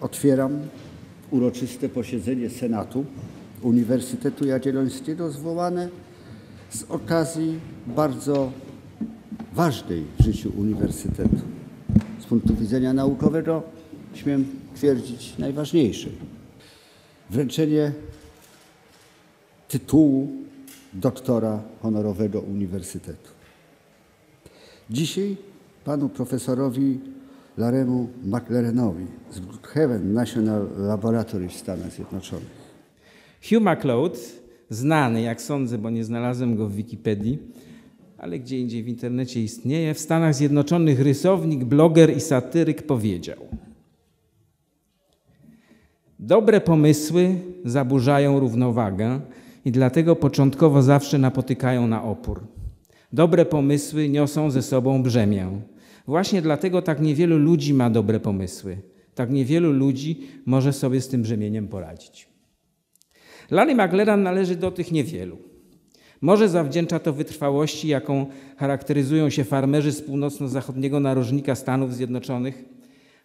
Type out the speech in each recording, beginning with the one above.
otwieram uroczyste posiedzenie Senatu Uniwersytetu Jagiellońskiego zwołane z okazji bardzo ważnej w życiu uniwersytetu. Z punktu widzenia naukowego śmiem twierdzić najważniejszej. Wręczenie tytułu doktora honorowego uniwersytetu. Dzisiaj panu profesorowi Laremu McLarenowi z Brookhaven National Laboratory w Stanach Zjednoczonych. Hugh MacLeod, znany, jak sądzę, bo nie znalazłem go w Wikipedii, ale gdzie indziej w internecie istnieje, w Stanach Zjednoczonych rysownik, bloger i satyryk powiedział: Dobre pomysły zaburzają równowagę i dlatego początkowo zawsze napotykają na opór. Dobre pomysły niosą ze sobą brzemię. Właśnie dlatego tak niewielu ludzi ma dobre pomysły. Tak niewielu ludzi może sobie z tym brzemieniem poradzić. Larry McLaren należy do tych niewielu. Może zawdzięcza to wytrwałości, jaką charakteryzują się farmerzy z północno-zachodniego narożnika Stanów Zjednoczonych.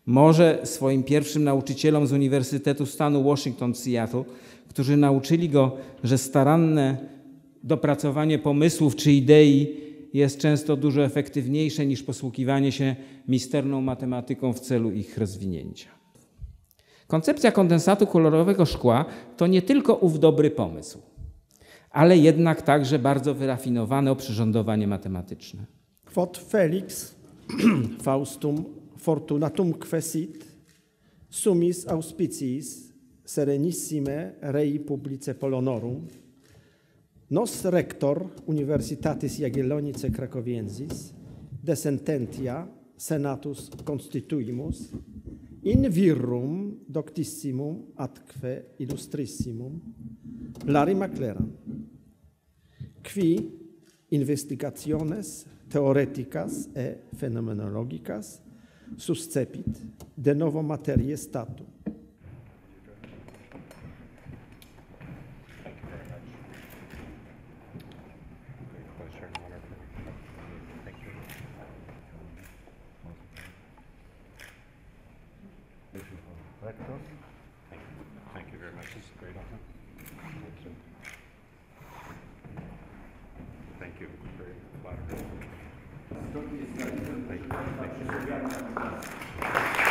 Może swoim pierwszym nauczycielom z Uniwersytetu Stanu Washington Seattle, którzy nauczyli go, że staranne dopracowanie pomysłów czy idei jest często dużo efektywniejsze niż posługiwanie się misterną matematyką w celu ich rozwinięcia. Koncepcja kondensatu kolorowego szkła to nie tylko ów dobry pomysł, ale jednak także bardzo wyrafinowane oprzyrządowanie matematyczne. Quod felix faustum fortunatum quesit summis auspiciis serenissime rei publice polonorum Nos rector Universitatis Jagiellonice Cracoviensis de sententia senatus constituimus in virum doctissimum atque illustrissimum Larima Cleram qui investigationes theoreticas e phenomenologicas suscepit de novo materie statu. はい。